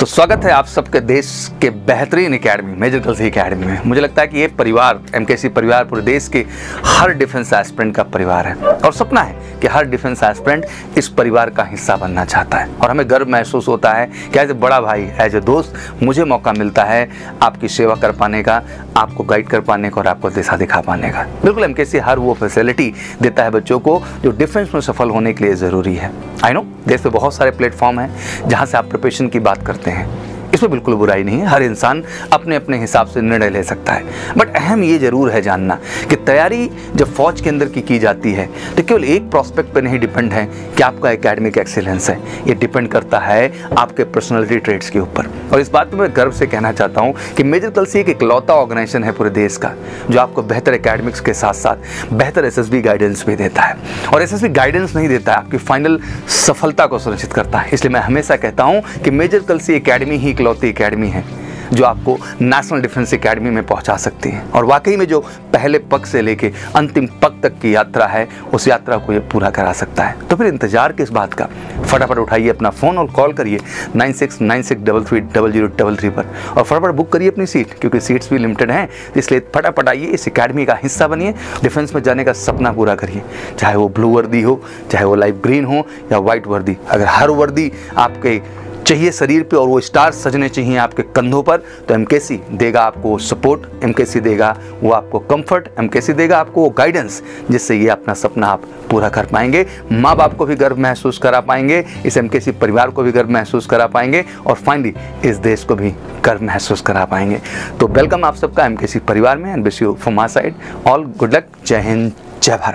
तो स्वागत है आप सबके देश के बेहतरीन एकेडमी, मेजर गर्ल्स एकेडमी में। मुझे लगता है कि ये परिवार एमकेसी परिवार पूरे देश के हर डिफेंस एस्पिरेंट का परिवार है। और सपना है कि हर डिफेंस एस्पिरेंट इस परिवार का हिस्सा बनना चाहता है। और हमें गर्व महसूस होता है कि एज ए बड़ा भाई एज ए दोस्त मुझे मौका मिलता है आपकी सेवा कर पाने का, आपको गाइड कर पाने का और आपको दिशा दिखा पाने का। बिल्कुल एम हर वो फैसिलिटी देता है बच्चों को जो डिफेंस में सफल होने के लिए ज़रूरी है। आई नो देश में बहुत सारे प्लेटफॉर्म हैं जहाँ से आप प्रिपरेशन की बात करते हैं। este, इसमें बिल्कुल बुराई नहीं है। हर इंसान अपने अपने हिसाब से निर्णय ले सकता है। बट अहम ये ज़रूर है जानना कि तैयारी जब फौज के अंदर की की जाती है तो केवल एक प्रोस्पेक्ट पर नहीं डिपेंड है कि आपका एकेडमिक एक्सीलेंस है। ये डिपेंड करता है आपके पर्सनैलिटी ट्रेड्स के ऊपर। और इस बात पर मैं गर्व से कहना चाहता हूँ कि मेजर कल एक इकलौता ऑर्गेनाइजेशन है पूरे देश का, जो आपको बेहतर एकेडमिक्स के साथ साथ बेहतर एसएसबी गाइडेंस भी देता है। और एसएसबी गाइडेंस नहीं देता है आपकी फाइनल सफलता को सुनिश्चित करता है। इसलिए मैं हमेशा कहता हूँ कि मेजर कलसी अकेडमी ही इकलौती एकेडमी है, जो आपको नेशनल डिफेंस एकेडमी में पहुँचा सकती है। और वाकई में जो पहले पग से लेके अंतिम पग तक की यात्रा है, उस यात्रा को ये पूरा करा सकता है। तो फिर इंतज़ार किस बात का? फटाफट उठाइए अपना फ़ोन और कॉल करिए nine six nine six double three double zero double three पर। और फटाफट बुक करिए अपनी सीट, क्योंकि सीट्स भी लिमिटेड हैं, इसलिए फटाफट आइए, इस अकेडमी का हिस्सा बनिए, डिफेंस में जाने का सपना पूरा करिए। चाहे वो ब्लू वर्दी हो, चाहे वो लाइट ग्रीन हो, या व्हाइट वर्दी। अगर हर वर्दी आपके चाहिए शरीर पे और वो स्टार सजने चाहिए आपके कंधों पर तो एम देगा आपको सपोर्ट एम देगा वो आपको कंफर्ट एम देगा आपको वो गाइडेंस जिससे ये अपना सपना आप पूरा कर पाएँगे। माँ बाप को भी गर्व महसूस करा पाएँगे, इस एम परिवार को भी गर्व महसूस करा पाएँगे, और फाइनली इस देश को भी गर्व महसूस करा पाएँगे। तो वेलकम आप सबका एम परिवार में and wish you from my side all good luck जय हिंद, जय भारत।